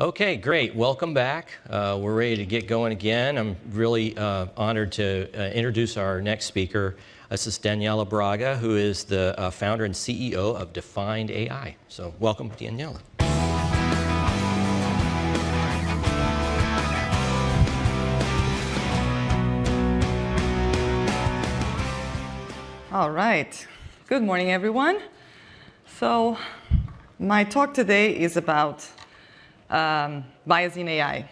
Okay, great. Welcome back. Uh, we're ready to get going again. I'm really uh, honored to uh, introduce our next speaker. This is Daniela Braga, who is the uh, founder and CEO of Defined AI. So, welcome, Daniela. All right. Good morning, everyone. So, my talk today is about um, bias in AI,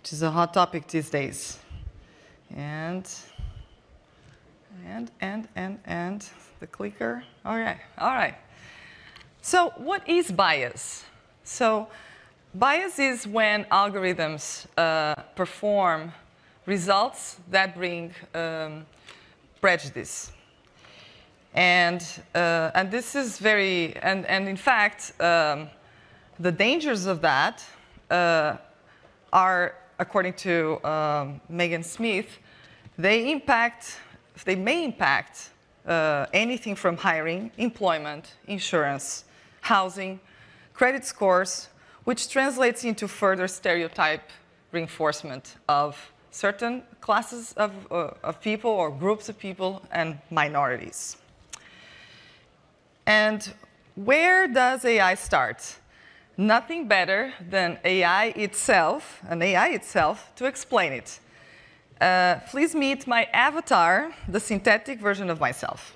which is a hot topic these days. And, and, and, and, and, the clicker. All right, all right. So, what is bias? So, bias is when algorithms uh, perform results that bring um, prejudice. And, uh, and this is very, and, and in fact, um, the dangers of that uh, are, according to um, Megan Smith, they impact, they may impact uh, anything from hiring, employment, insurance, housing, credit scores, which translates into further stereotype reinforcement of certain classes of, uh, of people or groups of people and minorities. And where does AI start? Nothing better than AI itself, an AI itself, to explain it. Uh, please meet my avatar, the synthetic version of myself.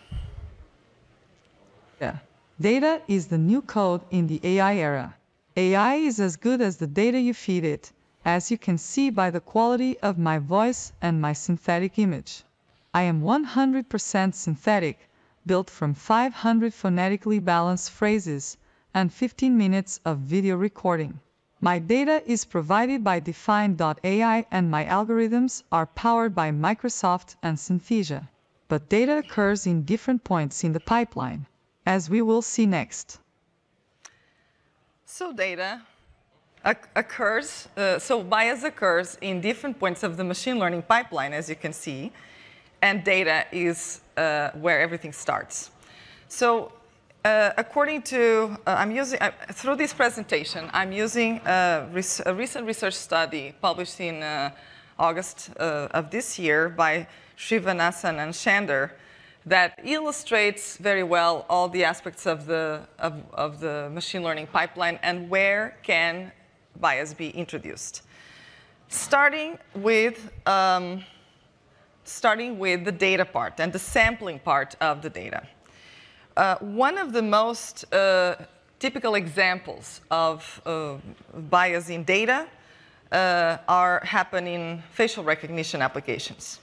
Yeah. Data is the new code in the AI era. AI is as good as the data you feed it, as you can see by the quality of my voice and my synthetic image. I am 100% synthetic, built from 500 phonetically balanced phrases and 15 minutes of video recording. My data is provided by Defined.ai and my algorithms are powered by Microsoft and Synthesia. But data occurs in different points in the pipeline, as we will see next. So data occurs, uh, so bias occurs in different points of the machine learning pipeline, as you can see, and data is uh, where everything starts. So uh, according to, uh, I'm using, uh, through this presentation, I'm using a, res a recent research study published in uh, August uh, of this year by Srinivasan and Chander that illustrates very well all the aspects of the, of, of the machine learning pipeline and where can bias be introduced. Starting with um, starting with the data part and the sampling part of the data. Uh, one of the most uh, typical examples of uh, bias in data uh, are happen in facial recognition applications.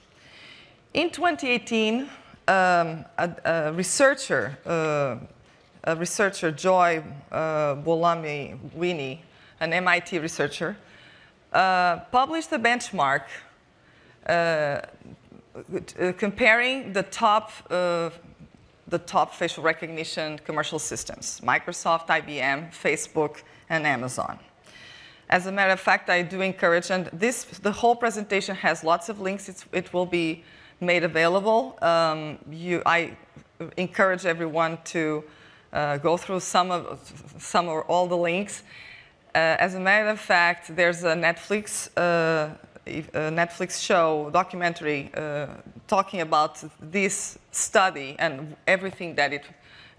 In 2018, um, a, a, researcher, uh, a researcher, Joy uh, Boulamy Winnie, an MIT researcher, published a benchmark comparing the top, the top facial recognition commercial systems, Microsoft, IBM, Facebook, and Amazon. As a matter of fact, I do encourage, and this, the whole presentation has lots of links. It's, it will be made available. Um, you, I encourage everyone to uh, go through some of, some or all the links. Uh, as a matter of fact, there's a Netflix uh, Netflix show, documentary, uh, talking about this study and everything that it,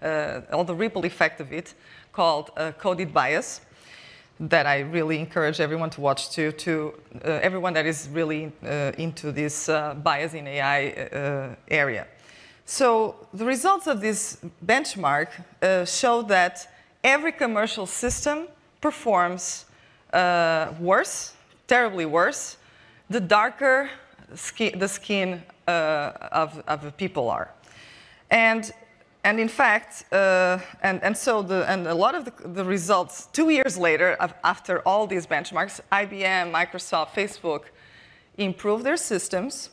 uh, all the ripple effect of it, called uh, Coded Bias, that I really encourage everyone to watch too, to uh, everyone that is really uh, into this uh, bias in AI area. So the results of this benchmark show that every commercial system performs worse, terribly worse, the darker skin, the skin uh, of, of people are. And, and in fact, uh, and, and so the, and a lot of the, the results, two years later, after all these benchmarks, IBM, Microsoft, Facebook improved their systems,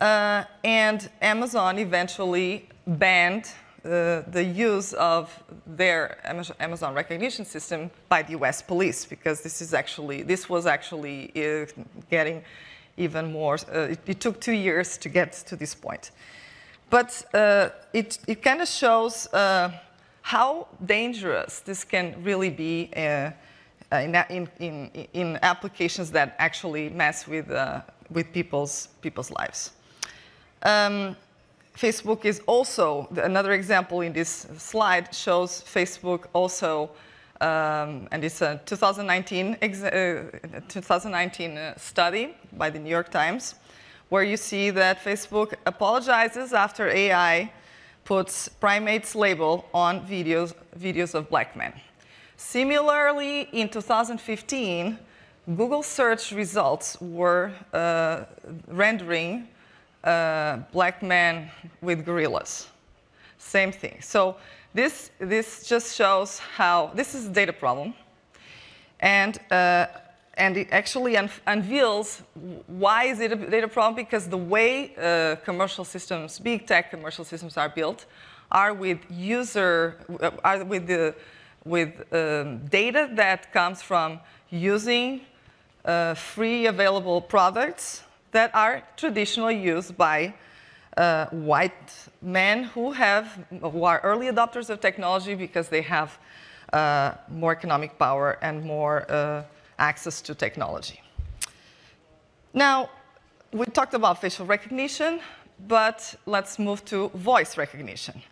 uh, and Amazon eventually banned uh, the use of their Amazon Rekognition system by the U.S. police because this is actually this was actually uh, getting even more. Uh, it, it, took two years to get to this point, but uh, it it kind of shows uh, how dangerous this can really be. in, in, in, applications that actually mess with, with people's, people's lives. Um, Facebook is also, another example in this slide shows Facebook also, um, and it's a 2019, ex- uh, 2019 uh, study by the New York Times, where you see that Facebook apologizes after AI puts primates label on videos, videos of black men. Similarly, in 2015, Google search results were uh, rendering uh, black men with gorillas. Same thing. So this, this just shows how this is a data problem. And, uh, and it actually un unveils why is it a data problem? Because the way uh, commercial systems, big tech commercial systems are built, are with user, uh, are with the with um, data that comes from using uh, free available products that are traditionally used by uh, white men who have who are early adopters of technology because they have uh, more economic power and more uh, access to technology. Now, we talked about facial recognition, but let's move to voice recognition.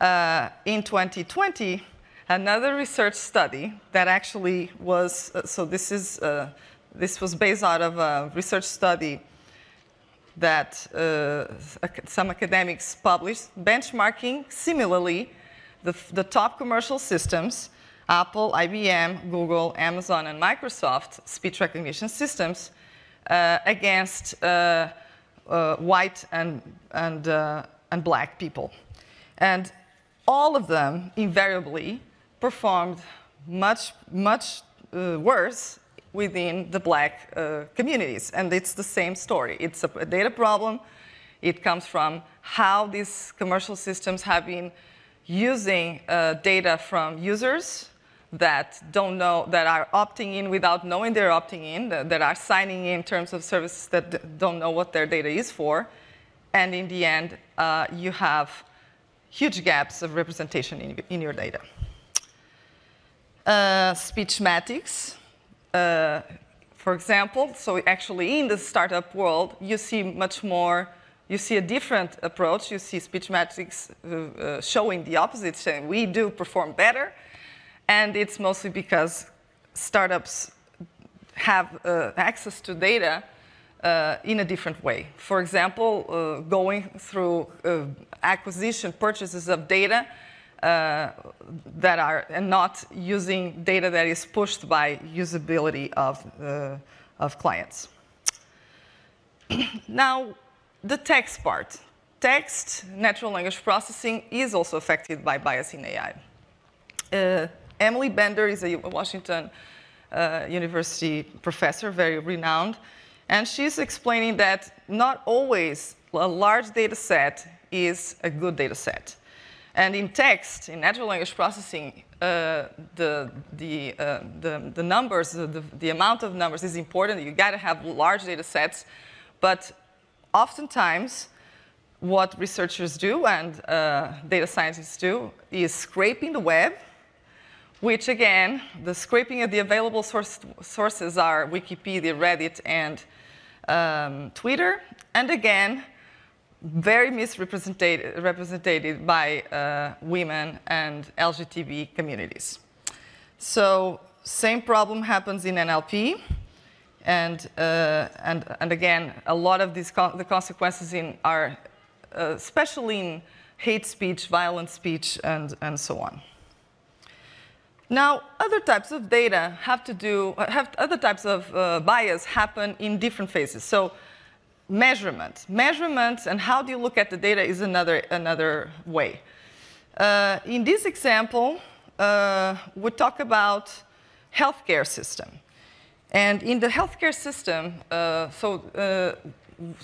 Uh, in 2020, another research study that actually was, uh, so this, is, uh, this was based out of a research study that uh, some academics published, benchmarking similarly the, the top commercial systems, Apple, IBM, Google, Amazon, and Microsoft speech recognition systems uh, against uh, uh, white and, and, and black people. And all of them invariably performed much, much uh, worse within the black uh, communities. And it's the same story. It's a, a, data problem. It comes from how these commercial systems have been using uh, data from users that don't know, that are opting in without knowing they're opting in, that, that are signing in terms of services that don't know what their data is for. And in the end, uh, you have huge gaps of representation in, in your data uh, Speechmatics, uh, for example. So actually in the startup world, you see much more, you see a different approach. You see Speechmatics uh, uh, showing the opposite, saying we do perform better. And it's mostly because startups have uh, access to data uh, in a different way. For example, uh, going through uh, acquisition, purchases of data that are and not using data that is pushed by usability of, uh, of clients. now, the text part. Text, natural language processing, is also affected by bias in AI. Uh, Emily Bender is a Washington uh, University professor, very renowned, and she's explaining that not always a large data set is a good data set. And in text, in natural language processing, uh, the, the, uh, the, the, numbers, the, the, amount of numbers is important. You got to have large data sets. But oftentimes, what researchers do and uh, data scientists do is scraping the web, which again, the scraping of the available source, sources are Wikipedia, Reddit, and um, Twitter. And again, very misrepresented represented by uh, women and LGTB communities. So same problem happens in NLP. And, uh, and, and again, a lot of these co the consequences in are uh, especially in hate speech, violent speech, and, and so on. Now, other types of data have to do, have other types of uh, bias happen in different phases. So measurement. Measurement and how do you look at the data is another, another way. Uh, in this example, uh, we talk about healthcare system. And in the healthcare system, uh, so uh,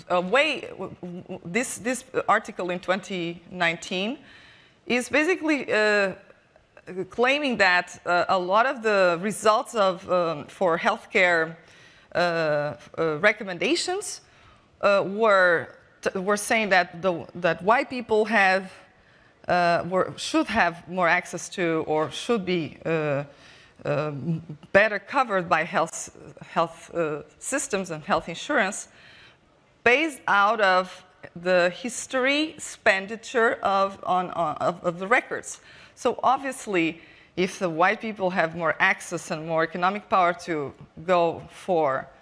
a way, this, this article in 2019 is basically uh, claiming that uh, a lot of the results of, um, for healthcare recommendations uh, were, were saying that, the, that white people have, uh, were, should have more access to or should be uh, um, better covered by health, health uh, systems and health insurance based out of the history expenditure of, on, on, of, of the records. So obviously, if the white people have more access and more economic power to go for, uh,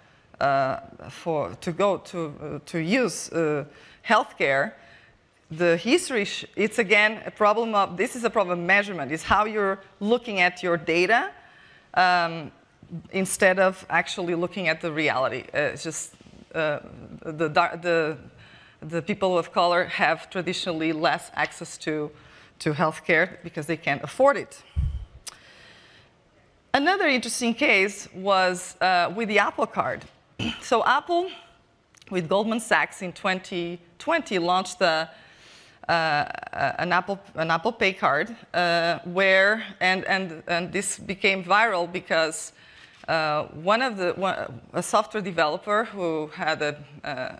for to go to, uh, to use uh, healthcare, the history, it's again a problem of, this is a problem of measurement, is how you're looking at your data um, instead of actually looking at the reality. Uh, it's just uh, the, the, the people of color have traditionally less access to, to healthcare because they can't afford it. Another interesting case was uh, with the Apple Card. So Apple, with Goldman Sachs in 2020, launched the, uh, an, Apple, an Apple Pay card uh, where, and, and, and this became viral because uh, one of the, one, a software developer who had a, uh,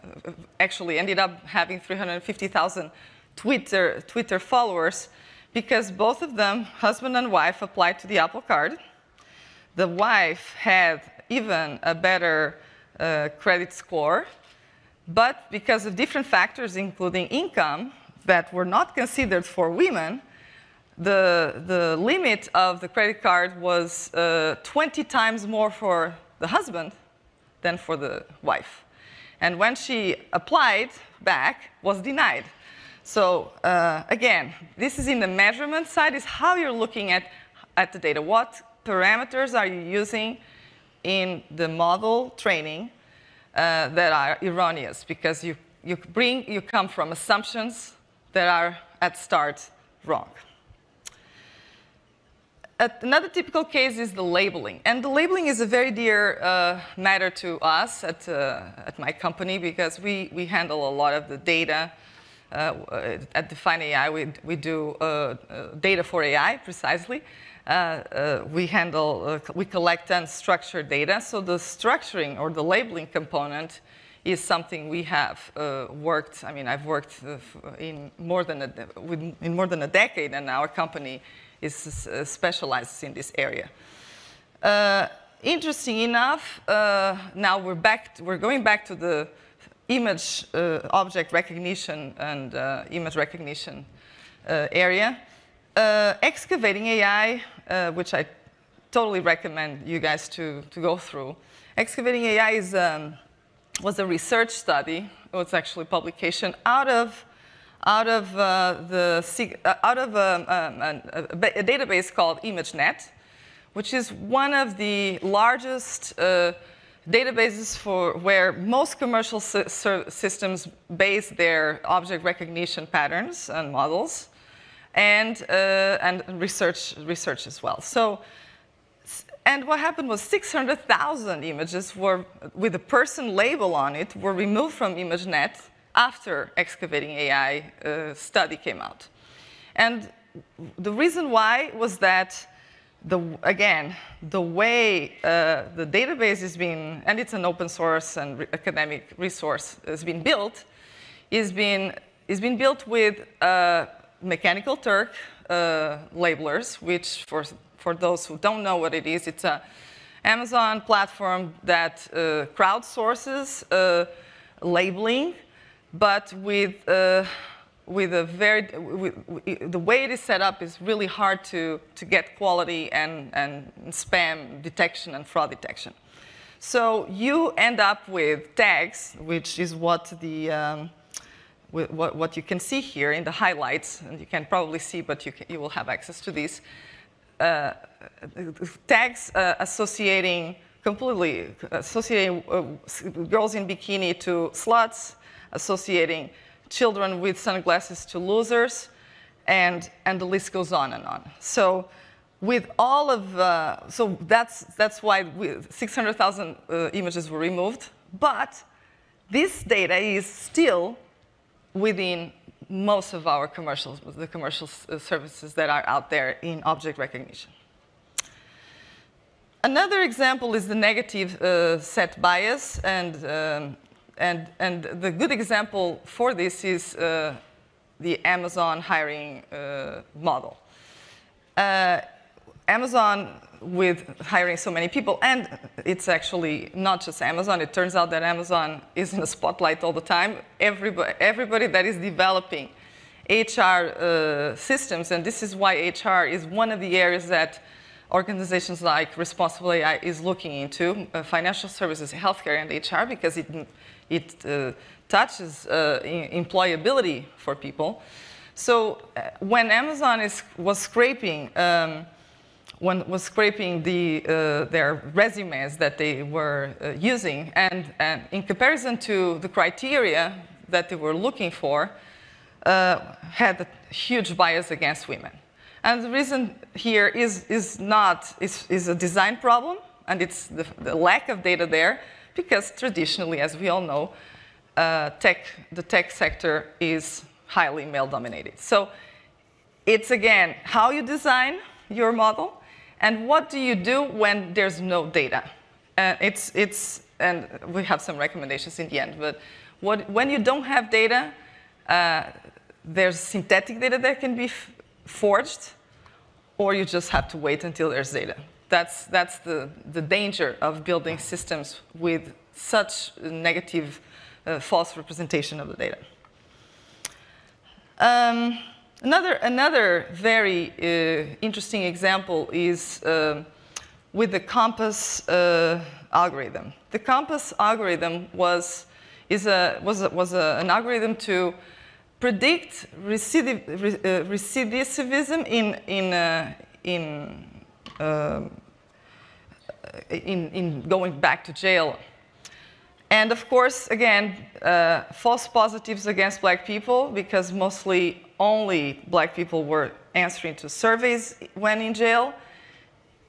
actually ended up having 350,000 Twitter, Twitter followers because both of them, husband and wife, applied to the Apple Card. The wife had even a better uh, credit score, but because of different factors, including income, that were not considered for women, the, the limit of the credit card was uh, 20 times more for the husband than for the wife. And when she applied back, was denied. So uh, again, this is in the measurement side, is how you're looking at, at the data. What parameters are you using in the model training uh, that are erroneous because you, you, bring, you come from assumptions that are at start wrong. Another typical case is the labeling. And the labeling is a very dear uh, matter to us at, uh, at my company because we, we handle a lot of the data. Uh, at Defined AI, we, we do uh, uh, data for AI, precisely. Uh, uh, we handle, uh, we collect unstructured data. So the structuring or the labeling component is something we have uh, worked. I mean, I've worked uh, in more than a in more than a decade, and our company is uh, in this area. interesting enough, now we're back. We're going back to the image object recognition and image recognition area. excavating AI uh, which I totally recommend you guys to, to go through. Excavating AI is, um, was a research study. It was actually a publication out of out of uh, the uh, out of um, um, a, a, database called ImageNet, which is one of the largest uh, databases for where most commercial systems base their object recognition patterns and models and, uh, and research, research as well. So, and what happened was 600,000 images were, with a person label on it, were removed from ImageNet after Excavating AI uh, study came out. And the reason why was that, the, again, the way uh, the database is being, and it's an open source and re academic resource, has been built, is being, is being built with uh, Mechanical Turk uh, labelers, which for, for those who don't know what it is, it's an Amazon platform that uh, crowdsources uh, labeling, but with, uh, with a very, with, with, the way it is set up is really hard to, to get quality and, and spam detection and fraud detection. So you end up with tags, which is what the um, what, what you can see here in the highlights, and you can probably see, but you, can, you will have access to these, uh, tags uh, associating completely, associating uh, girls in bikini to sluts, associating children with sunglasses to losers, and, and the list goes on and on. So with all of, uh, so that's, that's why 600,000 uh, images were removed, but this data is still within most of our commercials, the commercial uh, services that are out there in object recognition. Another example is the negative uh, set bias, and, um, and, and the good example for this is uh, the Amazon hiring uh, model. Uh, Amazon with hiring so many people. And it's actually not just Amazon. It turns out that Amazon is in the spotlight all the time. Everybody, everybody that is developing HR uh, systems, and this is why HR is one of the areas that organizations like Responsible AI is looking into, uh, financial services, healthcare, and HR, because it, it uh, touches uh, employability for people. So uh, when Amazon is, was scraping, um, when was scraping the, uh, their resumes that they were uh, using, and, and in comparison to the criteria that they were looking for, uh, had a huge bias against women. And the reason here is, is not, is, is a design problem, and it's the, the lack of data there, because traditionally, as we all know, uh, tech, the tech sector is highly male dominated. So it's again how you design your model and what do you do when there's no data. Uh, it's, it's, and we have some recommendations in the end, but what, when you don't have data, uh, there's synthetic data that can be forged, or you just have to wait until there's data. That's, that's the, the danger of building systems with such negative uh, false representation of the data. Um, another, another very uh, interesting example is uh, with the COMPAS uh, algorithm. The COMPAS algorithm was, is a, was, a, was a, an algorithm to predict recidiv uh, recidivism in, in, uh, in, in, in going back to jail. And of course, again, uh, false positives against black people because mostly only black people were answering to surveys when in jail.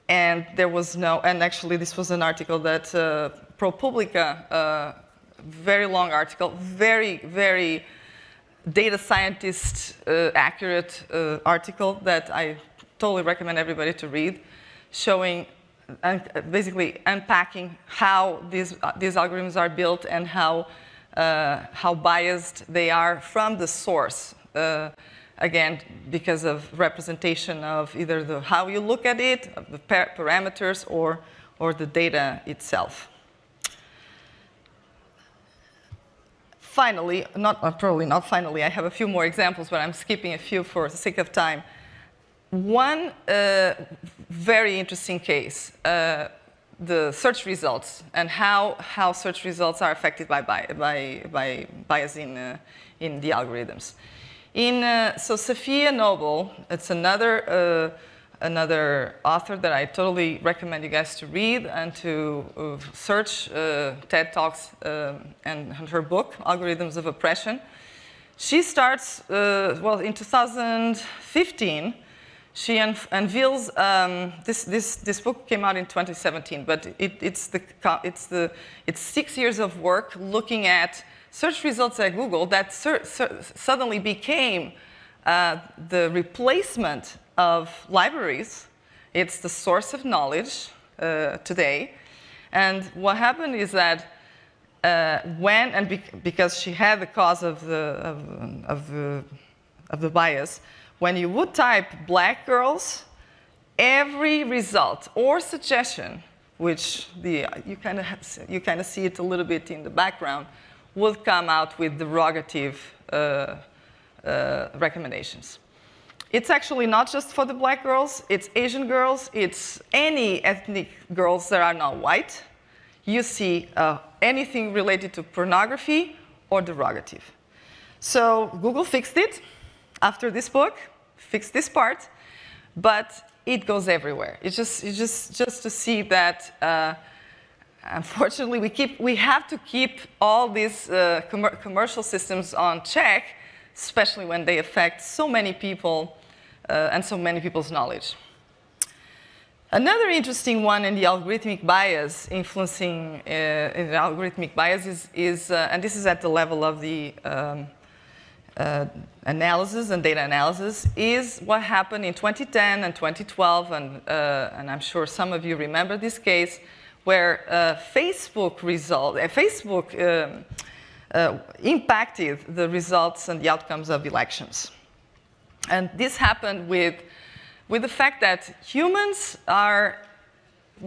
And there was no, and actually, this was an article that uh, ProPublica, uh, very long article, very, very data scientist uh, accurate uh, article that I totally recommend everybody to read, showing uh, basically unpacking how these, uh, these algorithms are built and how, uh, how biased they are from the source. Uh, again, because of representation of either the, how you look at it, the par parameters, or, or the data itself. finally, not, uh, probably not finally, I have a few more examples, but I'm skipping a few for the sake of time. One uh, very interesting case, uh, the search results and how, how search results are affected by, by, by, bias in, uh, in the algorithms. In, uh, so Safiya Noble, it's another uh, another author that I totally recommend you guys to read and to uh, search TED Talks uh, and her book, Algorithms of Oppression. She starts, well, in 2015, she un unveils, um, this, this, this book came out in 2017, but it, it's, the, it's, the, it's six years of work looking at search results at Google that suddenly became uh, the replacement of libraries. It's the source of knowledge uh, today. And what happened is that uh, when, and because she had the cause of the, of, of, the, of the bias, when you would type black girls, every result or suggestion, which the, you kind of see it a little bit in the background, would come out with derogative uh, uh, recommendations. It's actually not just for the black girls, it's Asian girls, it's any ethnic girls that are not white. You see uh, anything related to pornography or derogative. So Google fixed it after this book, fix this part, but it goes everywhere. It's just, it's just, just to see that, uh, unfortunately, we, keep, we have to keep all these uh, com commercial systems on check, especially when they affect so many people uh, and so many people's knowledge. Another interesting one in the algorithmic bias, influencing uh, in algorithmic bias is, is uh, and this is at the level of the um, uh, analysis and data analysis, is what happened in 2010 and 2012, and, uh, and I'm sure some of you remember this case, where uh, Facebook result, Facebook um, impacted the results and the outcomes of elections. And this happened with, with the fact that humans are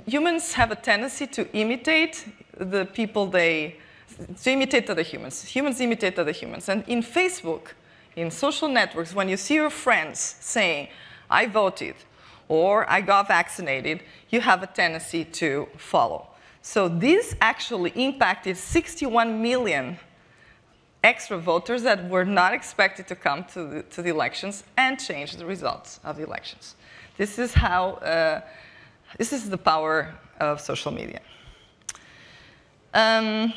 humans have a tendency to imitate the people they, to imitate other humans. Humans imitate other humans. And in Facebook, in social networks, when you see your friends saying, I voted, or I got vaccinated, you have a tendency to follow. So this actually impacted 61 million extra voters that were not expected to come to the, to the elections and change the results of the elections. This is how, uh, this is the power of social media. Um,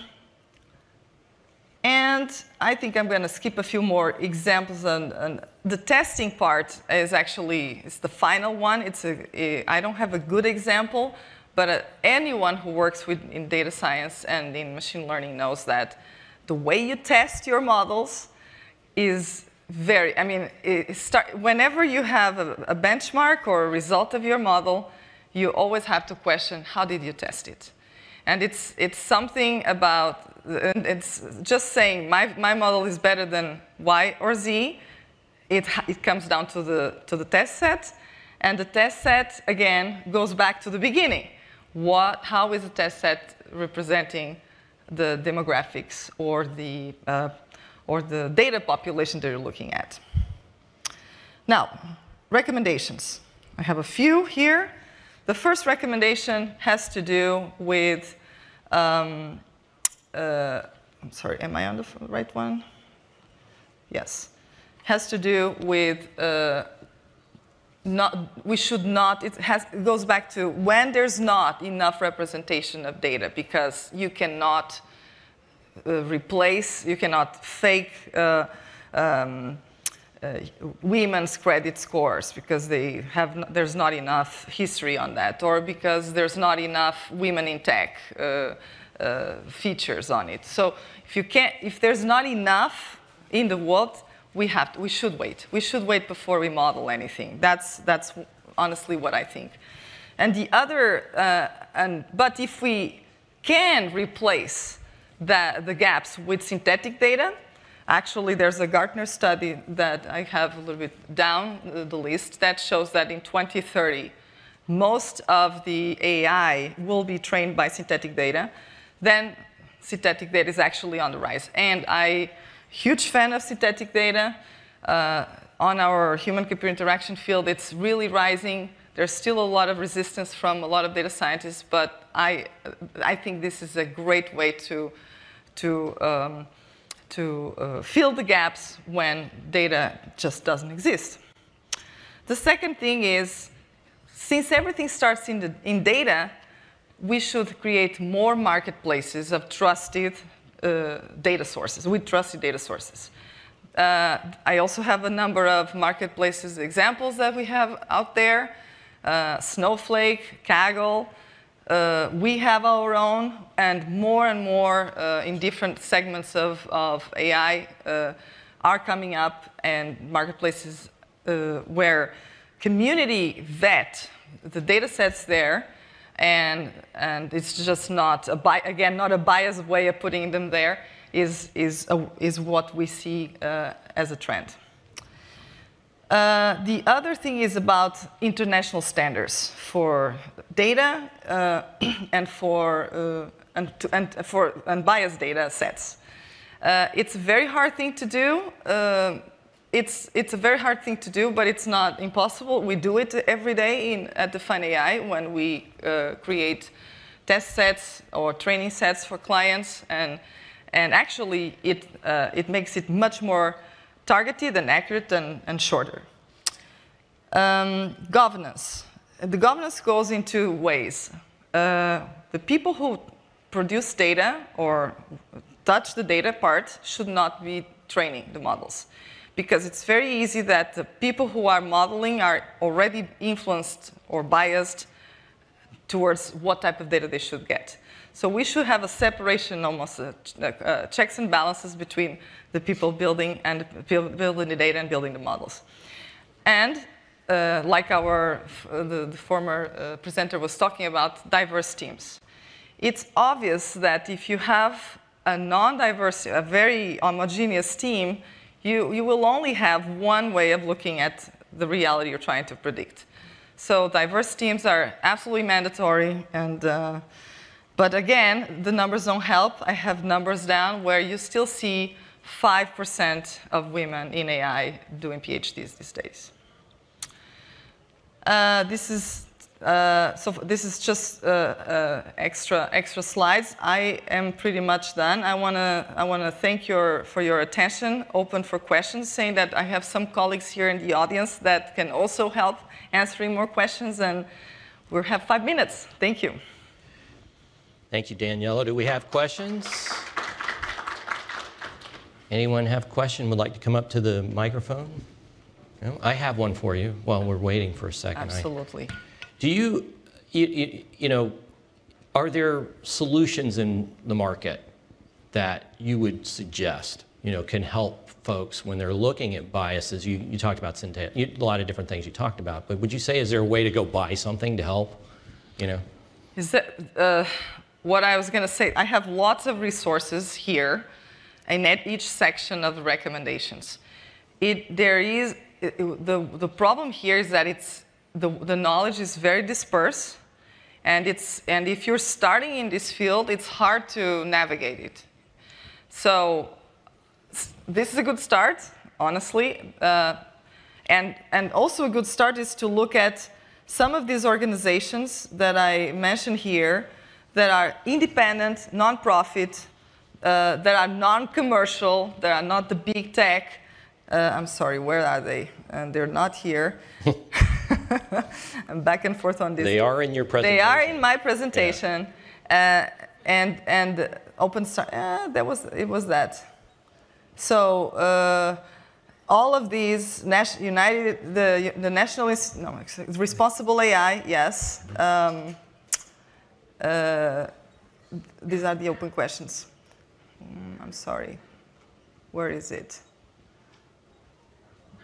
and I think I'm going to skip a few more examples. And, and, the testing part is actually it's the final one. It's a, a, I don't have a good example, but uh, anyone who works with, in data science and in machine learning knows that the way you test your models is very, I mean, start, whenever you have a, a benchmark or a result of your model, you always have to question, how did you test it? And it's, it's something about, it's just saying my, my model is better than Y or Z. It, it comes down to the, to the test set. And the test set, again, goes back to the beginning. What, how is the test set representing the demographics or the, uh, or the data population that you're looking at? Now, recommendations. I have a few here. The first recommendation has to do with, um, uh, I'm sorry, am I on the right one? Yes. Has to do with uh, not, we should not, it, has, it goes back to when there's not enough representation of data because you cannot uh, replace, you cannot fake uh, um, women's credit scores because they have there's not enough history on that, or because there's not enough women in tech uh, uh, features on it. So if you can't, if there's not enough in the world, we have to, we should wait. We should wait before we model anything. That's that's honestly what I think. And the other, uh, and but if we can replace the, the gaps with synthetic data, Actually, there's a Gartner study that I have a little bit down the list that shows that in 2030, most of the AI will be trained by synthetic data. Then synthetic data is actually on the rise. And I, huge fan of synthetic data. Uh, on our human-computer interaction field, it's really rising. There's still a lot of resistance from a lot of data scientists, but I, I think this is a great way to, to um, to uh, fill the gaps when data just doesn't exist. The second thing is, since everything starts in, the, in data, we should create more marketplaces of trusted uh, data sources, with trusted data sources. Uh, I also have a number of marketplaces examples that we have out there. Uh, Snowflake, Kaggle, uh, we have our own, and more and more uh, in different segments of, of AI uh, are coming up, and marketplaces uh, where community vet the data sets there, and, and it's just not, a bi- again, not a biased way of putting them there, is, is, a, is what we see uh, as a trend. Uh, the other thing is about international standards for data uh, and for uh, and, to, and for unbiased data sets. Uh, it's a very hard thing to do. Uh, it's it's a very hard thing to do, but it's not impossible. We do it every day in, at Defined AI when we create test sets or training sets for clients, and and actually it it makes it much more targeted and accurate and, and shorter. Um, governance. The governance goes in two ways. Uh, the people who produce data or touch the data part should not be training the models. Because it's very easy that the people who are modeling are already influenced or biased towards what type of data they should get. So we should have a separation, almost a, a checks and balances between the people building and building the data and building the models. And uh, like our uh, the, the, former uh, presenter was talking about, diverse teams. It's obvious that if you have a non-diverse, a very homogeneous team, you, you will only have one way of looking at the reality you're trying to predict. So diverse teams are absolutely mandatory. And, uh, but again, the numbers don't help. I have numbers down where you still see 5% of women in AI doing PhDs these days. Uh, this is uh, so this is just uh, uh, extra extra slides. I am pretty much done. I wanna I wanna thank your for your attention. Open for questions. Saying that I have some colleagues here in the audience that can also help answering more questions, and we have five minutes. Thank you. Thank you, Daniela. Do we have questions? Anyone have a question? Would like to come up to the microphone? No? I have one for you while we're waiting for a second. I- Absolutely. Do you, you, you, you know, are there solutions in the market that you would suggest, you know, can help folks when they're looking at biases? You, you talked about syntax, you, a lot of different things you talked about, but would you say is there a way to go buy something to help, you know? Is that uh, what I was going to say? I have lots of resources here in each section of the recommendations. It, there is, it- the, the problem here is that it's, the, the knowledge is very dispersed, and, it's, and if you're starting in this field, it's hard to navigate it. So this is a good start, honestly. Uh, and, and also a good start is to look at some of these organizations that I mentioned here that are independent, nonprofit, uh, that are non-commercial, that are not the big tech. Uh, I'm sorry, where are they? And they're not here. I'm back and forth on this. They are in your presentation. They are in my presentation, uh, and and open start. Uh, that was it was that. So uh, all of these United the the national no responsible AI yes. Um, uh, these are the open questions. Mm, I'm sorry. Where is it?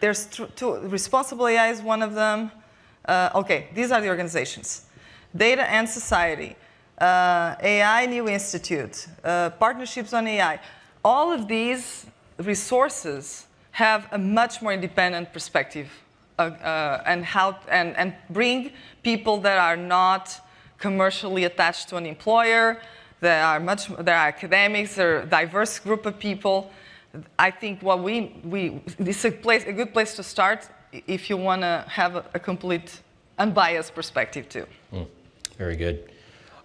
There's two, responsible AI is one of them. Uh, okay, these are the organizations. Data and Society, uh, AI Now Institute, uh, Partnerships on AI. All of these resources have a much more independent perspective uh, uh, and, help and, and bring people that are not commercially attached to an employer, that are much, that are academics, they're a diverse group of people. I think what we, we this is a, place, a good place to start if you want to have a, a complete unbiased perspective too. Very good.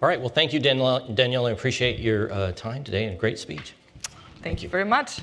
All right, well, thank you, Danielle. Danielle, I appreciate your uh, time today and a great speech. Thank you very much.